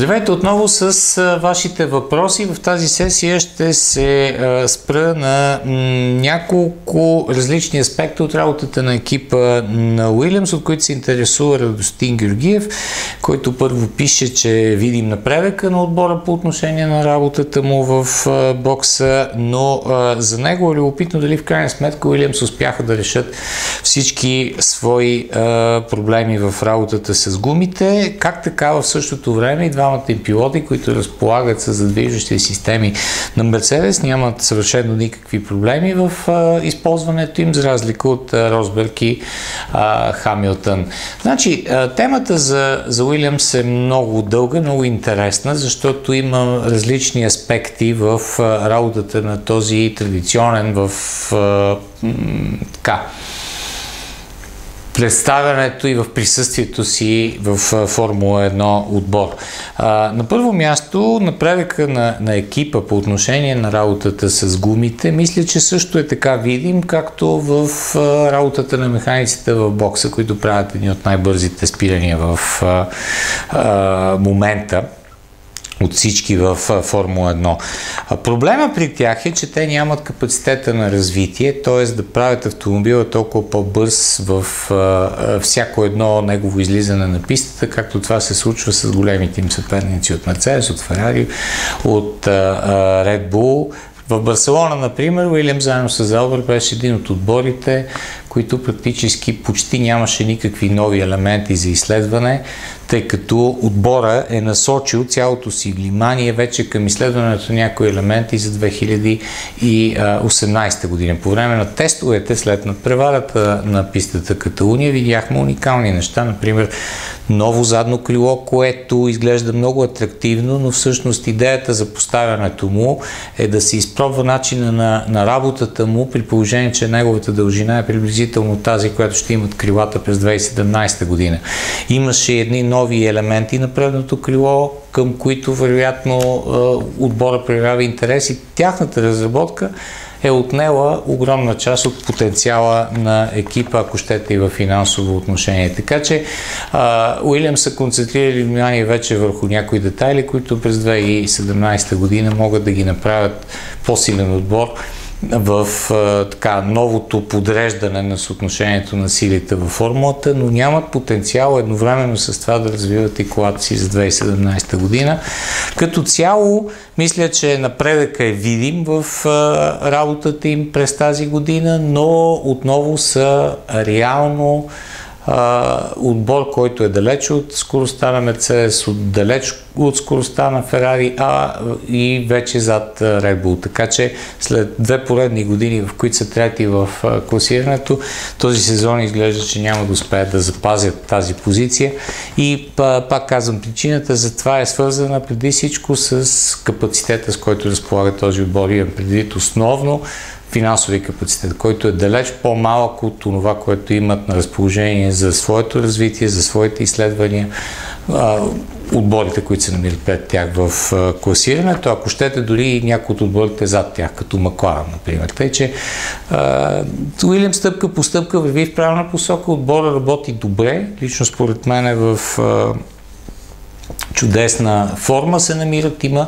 Здравейте отново с вашите въпроси. В тази сесия ще се спра на няколко различни аспекта от работата на екипа на Уилямс, от които се интересува Радостин Георгиев, който първо пише, че видим напредъка на отбора по отношение на работата му в бокса, но за него е любопитно дали в крайна сметка Уилямс успяха да решат всички свои проблеми в работата с гумите, как така в същото време и двамата им пилоти, които разполагат с задвижващи системи на Мерцедес, нямат съвършено никакви проблеми в а, използването им, за разлика от а, Росберг и а, Хамилтън. Значи, а, темата за, за Уилямс е много дълга, много интересна, защото има различни аспекти в а, работата на този традиционен в а, така, представянето и в присъствието си в Формула 1 отбор. На първо място, напредъка на, на екипа по отношение на работата с гумите, мисля, че също е така видим, както в работата на механиците в бокса, които правят едни от най-бързите спирания в а, а, момента от всички в Формула 1. Проблема при тях е, че те нямат капацитета на развитие, т.е. да правят автомобила толкова по-бърз в всяко едно негово излизане на пистата, както това се случва с големите им съперници от Мерцедес, от Ферари, от Red Bull. В Барселона, например, Уилям заедно с Залбър беше един от отборите, които практически почти нямаше никакви нови елементи за изследване, тъй като отбора е насочил цялото си внимание вече към изследването на някои елементи за 2018 година. По време на тестовете след надпреварата на пистата Каталуния видяхме уникални неща, например ново задно крило, което изглежда много атрактивно, но всъщност идеята за поставянето му е да се изпробва начина на, на работата му при положение, че неговата дължина е приблизително тази, която ще имат крилата през 2017 година. Имаше едни нови елементи на предното крило, към които вероятно отбора проявява интерес и тяхната разработка е отнела огромна част от потенциала на екипа, ако щете и в финансово отношение. Така че Уилям са концентрирали внимание вече върху някои детайли, които през 2017 година могат да ги направят по-силен отбор в така, новото подреждане на съотношението на силите във формулата, но нямат потенциал едновременно с това да развиват и колата си за 2017 година. Като цяло, мисля, че напредъка е видим в работата им през тази година, но отново са реално отбор, който е далеч от скоростта на Мерцедес, далеч от скоростта на Ферари, а и вече зад Red Bull. Така че след две поредни години, в които са трети в класирането, този сезон изглежда, че няма да успеят да запазят тази позиция. И пак казвам, причината за това е свързана преди всичко с капацитета, с който разполага този отбор. Имам предвид основно финансови капацитет, който е далеч по-малък от това, което имат на разположение за своето развитие, за своите изследвания, отборите, които се намират пред тях в класирането, ако щете дори и някои от отборите зад тях, като Макларен, например. Тъй, че Уилям стъпка по стъпка върви в правилна посока, отбора работи добре, лично според мен е в чудесна форма се намират, има,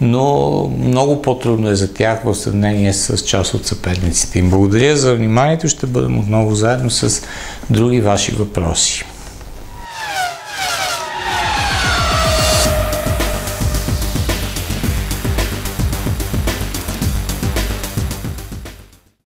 но много по-трудно е за тях в сравнение с част от съперниците им. Благодаря за вниманието, ще бъдем отново заедно с други ваши въпроси.